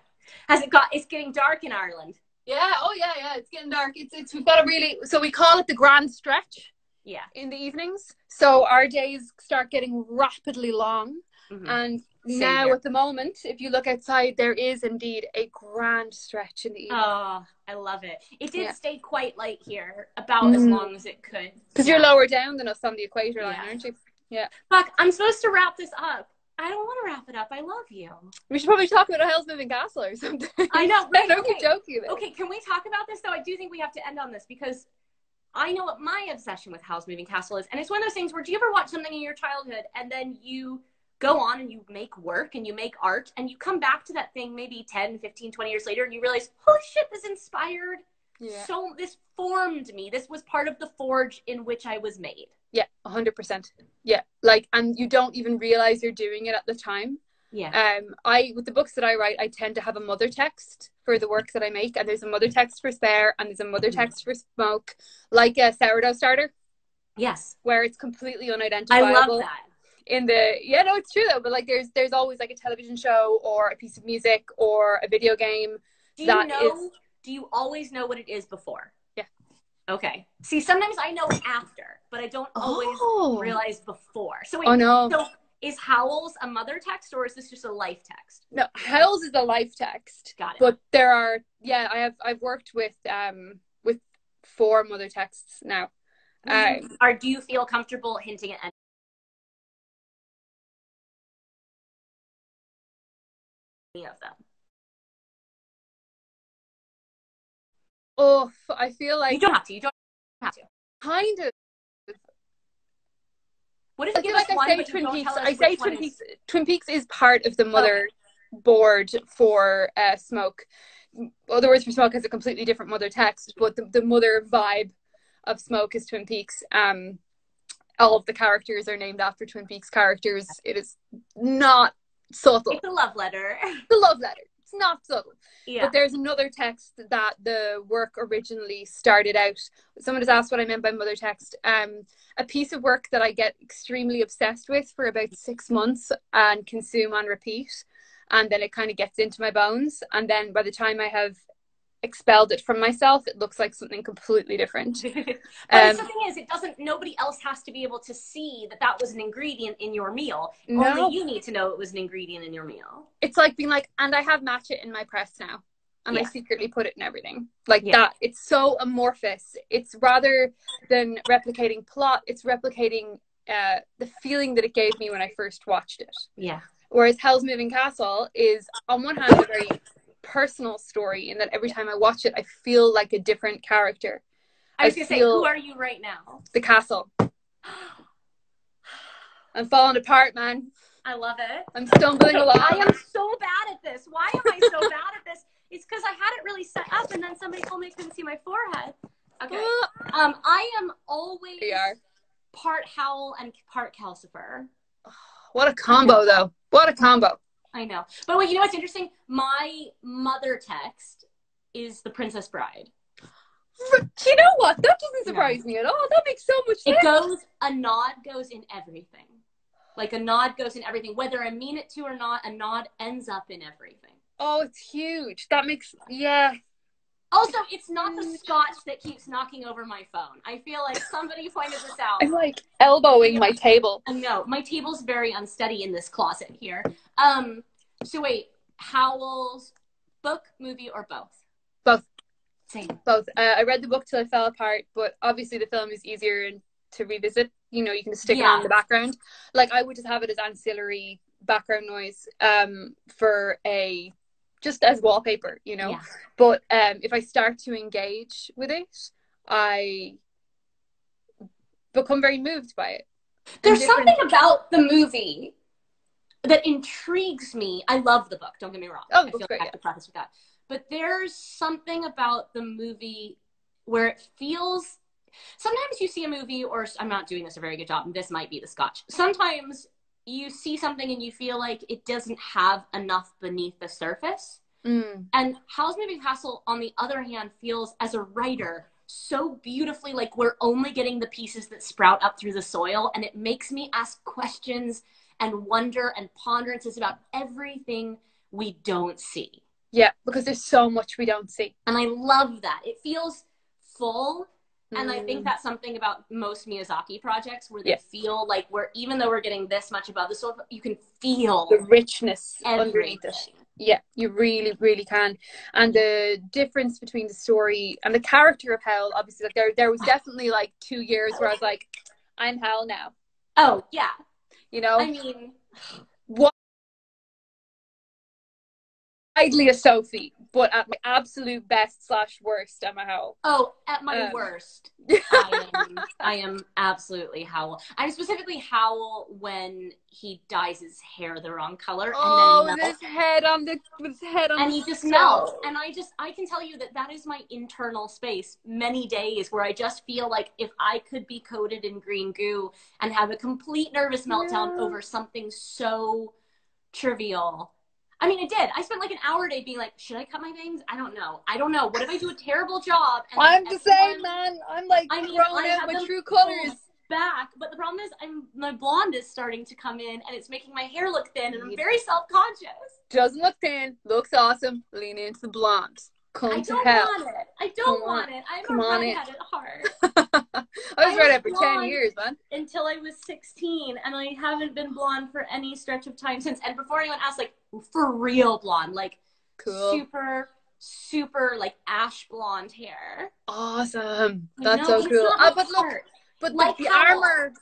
Has it got? It's getting dark in Ireland. Yeah. Oh yeah, yeah. It's getting dark. It's it's we've got a really so we call it the grand stretch Yeah. in the evenings. So our days start getting rapidly long. Mhm. And now at the moment, if you look outside, there is indeed a grand stretch in the evening. Oh, I love it. It did Yeah. stay quite light here, about as Mhm. long as it could. Because you're lower down than us on the equator line, Yeah. aren't you? Yeah fuck, I'm supposed to wrap this up. I don't want to wrap it up. I love you. We should probably talk about a Howl's Moving Castle or something. *laughs* I know, *laughs* right? Okay. Okay, can we talk about this though? I do think we have to end on this because I know what my obsession with Howl's Moving Castle is. And it's one of those things where do you ever watch something in your childhood and then you go on and you make work and you make art and you come back to that thing maybe 10, 15, 20 years later and you realize, holy shit, this inspired Yeah. so this formed me. This was part of the forge in which I was made. Yeah, hundred percent. Yeah, like, and you don't even realize you're doing it at the time. Yeah. Um, I with the books that I write, I tend to have a mother text for the work that I make, and there's a mother text for Spare, and there's a mother Mhm. text for Smoke, like a sourdough starter, Yes. where it's completely unidentifiable I love that. In the yeah, no, it's true though. But like, there's there's always like a television show or a piece of music or a video game. Do you That know? is- Do you always know what it is before? Yeah. Okay. See, sometimes I know after, but I don't always Oh, realize before. So wait, oh no, so is Howl's a mother text or is this just a life text? no. Howl's is a life text. Got it. but there are yeah i have i've worked with um with four mother texts now um or do you feel comfortable hinting at of them? oh i feel like you don't have to. You don't have to. kind of What if I give feel us like I one, say Twin Peaks. I say Twin is- Peaks. Twin Peaks is part of the mother board for uh, Smoke. Other words for Smoke has a completely different mother text, but the, the mother vibe of Smoke is Twin Peaks. Um, all of the characters are named after Twin Peaks characters. It is not subtle. It's a love letter. The love letter. It's not subtle. yeah. But there's another text that the work originally started out. Someone has asked what I meant by mother text. Um, a piece of work that I get extremely obsessed with for about six months and consume on repeat, and then it kind of gets into my bones. And then by the time I have expelled it from myself, it looks like something completely different. *laughs* but Um, the thing is, it doesn't. Nobody else has to be able to see that that was an ingredient in your meal. No. Only you need to know it was an ingredient in your meal. It's like being like, and I have matcha in my press now. And I secretly put it in everything. Like Yeah. that. It's so amorphous. It's rather than replicating plot, it's replicating uh, the feeling that it gave me when I first watched it. Yeah. Whereas Howl's Moving Castle is, on one hand, a very personal story in that every time I watch it, I feel like a different character. I was I gonna say, who are you right now? The castle. I'm falling apart, man. I love it. I'm stumbling along. I am so bad at this. Why am I so bad at this? *laughs* It's because I had it really set up, and then somebody told me I couldn't see my forehead. Okay. Um, I am always are. part Howl and part Calcifer. What a combo, though. What a combo. I know. But wait, you know what's interesting? My mother text is the Princess Bride. Do you know what? That doesn't surprise me at all. That makes so much sense. It goes a nod goes in everything. Like a nod goes in everything. Whether I mean it to or not, a nod ends up in everything. oh, it's huge. That makes yeah. Also, it's not the scotch that keeps knocking over my phone. I feel like somebody pointed this out. I'm like elbowing my table. No, my table's very unsteady in this closet here. Um, so wait, Howl's book, movie, or both? Both. Same. Both. Uh, I read the book till I fell apart, but obviously the film is easier to revisit. You know, you can just stick it on the background. Like I would just have it as ancillary background noise um, for a just as wallpaper. You know. Yeah. But um, if I start to engage with it, I become very moved by it. There's different- something about the movie that intrigues me. I love the book. Don't get me wrong. Oh, I feel book's like great, I have to preface with that. But there's something about the movie where it feels. Sometimes you see a movie, or I'm not doing this a very good job. And this might be the scotch. Sometimes you see something and you feel like it doesn't have enough beneath the surface. Mm. And Howl's Moving Castle, on the other hand, feels as a writer so beautifully like we're only getting the pieces that sprout up through the soil. And it makes me ask questions and wonder and ponderances about everything we don't see. Yeah, because there's so much we don't see. And I love that. It feels full. And I think Mm. that's something about most Miyazaki projects where they Yeah. feel like we're, even though we're getting this much above the surface, you can feel the richness underneath it. Yeah, you really, really can. And the difference between the story and the character of Howl, obviously, like there, there was *sighs* definitely like two years where I was like, I'm Howl now. Oh, yeah. You know, I mean, *sighs* widely a Sophie, but at my absolute best slash worst, I'm a Howl. oh, at my Um. worst, *laughs* I am, I am absolutely Howl. I'm specifically Howl when he dyes his hair the wrong color Oh, and then melts. his head on the his head on and he just stove. melts and i just i can tell you that that is my internal space many days where i just feel like if i could be coated in green goo and have a complete nervous meltdown Yeah. over something so trivial i mean i did i spent like an hour a day being like should i cut my bangs i don't know i don't know what if i do a terrible job and I'm the same, man. I'm like I mean, growing I out have my them true colors. back but the problem is i'm my blonde is starting to come in and it's making my hair look thin and i'm very self-conscious Doesn't look thin, looks awesome. Lean into the blonde. Come I don't want it. I don't Come on. want it. I'm Come a on redhead at heart. *laughs* I was I was after ten years, man. Until I was 16, and I haven't been blonde for any stretch of time since. And before anyone asks, like for real blonde, like Cool. super, super like ash blonde hair. Awesome. That's so cool. Ah, but look, but like the armor,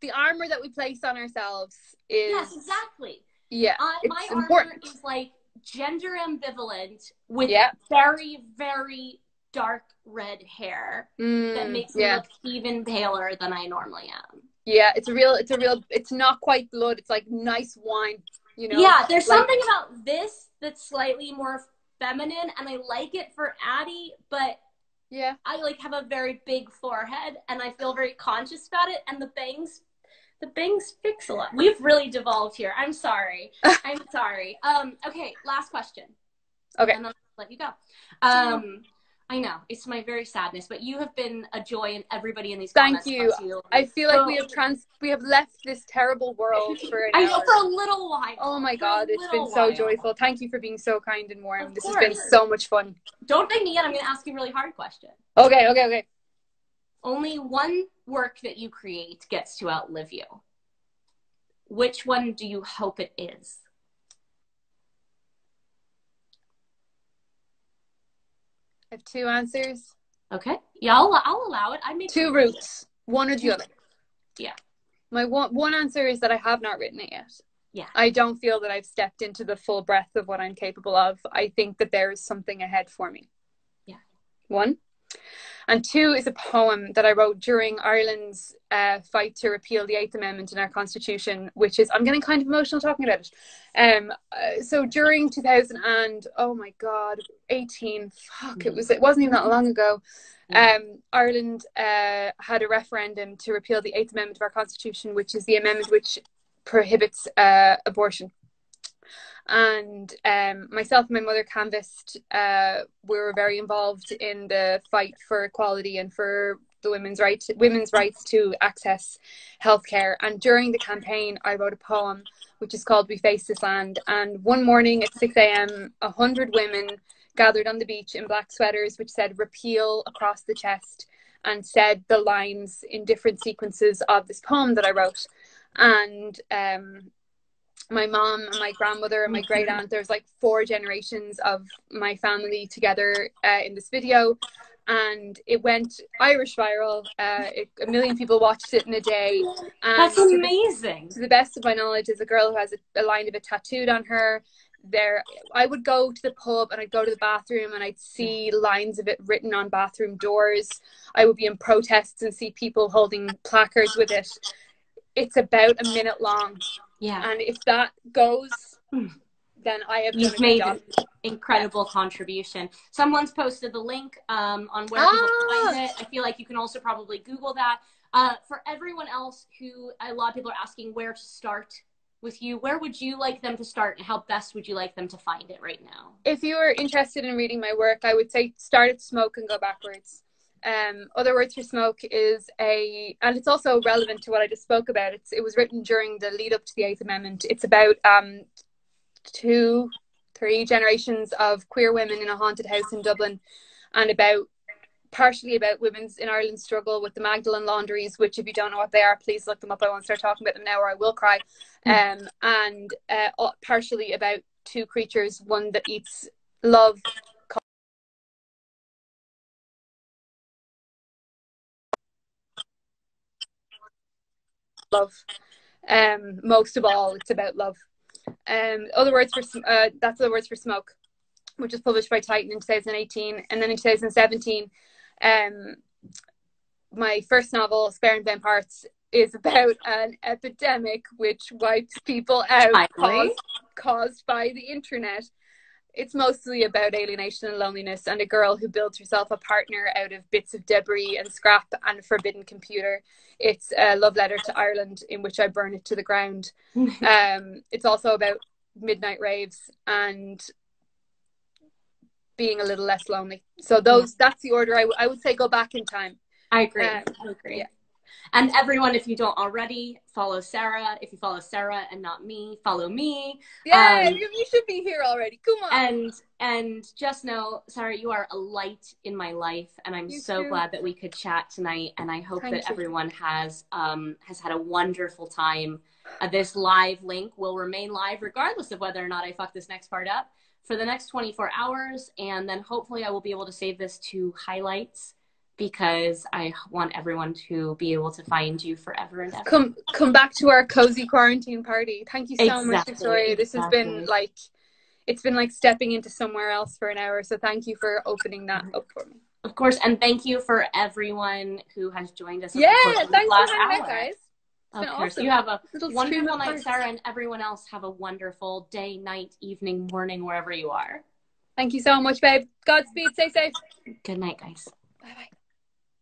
the armor that we place on ourselves is Yes, exactly. yeah, Uh, it's my armor is like gender ambivalent with Yeah. very, very dark red hair that Mm, makes me look even paler than I normally am. yeah. It's a real. It's a real. It's not quite blood. It's like nice wine. You know. yeah, there's like- something about this that's slightly more feminine, and I like it for Addie, but Yeah. I like have a very big forehead, and I feel very conscious about it. And the bangs, the bangs fix a lot. We've really devolved here. I'm sorry. *laughs* I'm sorry. Um. Okay. Last question. Okay. And then I'll let you go. Um. I know it's my very sadness, but you have been a joy, and everybody in these Thank comments you. you. I feel like we have trans. We have left this terrible world for *laughs* I know for a little while. Oh my god, it's been so while. joyful. Thank you for being so kind and warm. Of This has been so much fun. Don't thank me yet. I'm going to ask you a really hard question. Okay, okay, okay. Only one work that you create gets to outlive you. Which one do you hope it is? I have two answers, Okay. Yeah, I'll, I'll allow it. I made two routes, one or the other. Yeah. My one one answer is that I have not written it yet. Yeah. I don't feel that I've stepped into the full breadth of what I'm capable of. I think that there is something ahead for me. Yeah. One. And two is a poem that I wrote during Ireland's uh, fight to repeal the Eighth Amendment in our Constitution, which is, I'm getting kind of emotional talking about it. Um, uh, so during 2000 and, oh my God, 18, fuck, it was, it wasn't even that long ago. Um, Ireland uh, had a referendum to repeal the Eighth Amendment of our Constitution, which is the amendment which prohibits uh, abortion. And um, myself and my mother canvassed. Uh, we were very involved in the fight for equality and for the women's right, women's rights to access healthcare. And during the campaign, I wrote a poem which is called "We Face This Land." And one morning at six a.m., a hundred women gathered on the beach in black sweaters, which said "Repeal" across the chest, and said the lines in different sequences of this poem that I wrote. And um, my mom and my grandmother and my great aunt, there's like four generations of my family together uh, in this video. And it went Irish viral. Uh, it, a million people watched it in a day. And That's to the- amazing. to the best of my knowledge, is a girl who has a, a line of it tattooed on her. There, I would go to the pub and I'd go to the bathroom and I'd see lines of it written on bathroom doors. I would be in protests and see people holding placards with it. It's about a minute long, Yeah. and if that goes, then I have You've done a made an incredible contribution. Someone's posted the link um, on where people Ah! can find it. I feel like you can also probably Google that. Uh, for everyone else who a lot of people are asking where to start with you, where would you like them to start and how best would you like them to find it right now? If you are interested in reading my work, I would say start at smoke and go backwards. Um, Other Words for Smoke is a, and it's also relevant to what I just spoke about. It's, it was written during the lead up to the Eighth Amendment. It's about um, two, three generations of queer women in a haunted house in Dublin, and about partially about women's in Ireland struggle with the Magdalen laundries, which if you don't know what they are, please look them up. I won't start talking about them now or I will cry. Um, and uh, partially about two creatures, one that eats love. Love. Um, most of all, it's about love. Um, other words for uh, that's other words for smoke, which was published by Titan in 2018, and then in 2017 um, my first novel, Spare and Found Parts, is about an epidemic which wipes people out caused, caused by the internet. It's mostly about alienation and loneliness and a girl who builds herself a partner out of bits of debris and scrap and a forbidden computer. It's a love letter to Ireland in which I burn it to the ground. *laughs* um, it's also about midnight raves and being a little less lonely. So those that's the order I, w- I would say go back in time. I agree. Um, I agree. Yeah. And everyone, if you don't already, follow Sarah. If you follow Sarah and not me, follow me. Yeah, um, you, you, should be here already. Come on. And and just know, Sarah, you are a light in my life, and I'm you so too. glad that we could chat tonight. And I hope Thank that you. everyone has um has had a wonderful time. Uh, this live link will remain live regardless of whether or not I fuck this next part up for the next 24 hours. And then hopefully I will be able to save this to highlights because I want everyone to be able to find you forever and ever. Come come back to our cozy quarantine party. Thank you so exactly, much, Victoria. Exactly. This has been like it's been like stepping into somewhere else for an hour. So thank you for opening that up for me. Of course, and thank you for everyone who has joined us. Yeah, thanks for having me, guys. Of course. Awesome. You have a wonderful night, Sarah, and everyone else have a wonderful day, night, evening, morning, wherever you are. Thank you so much, babe. Godspeed. Stay safe. Good night, guys. Bye bye.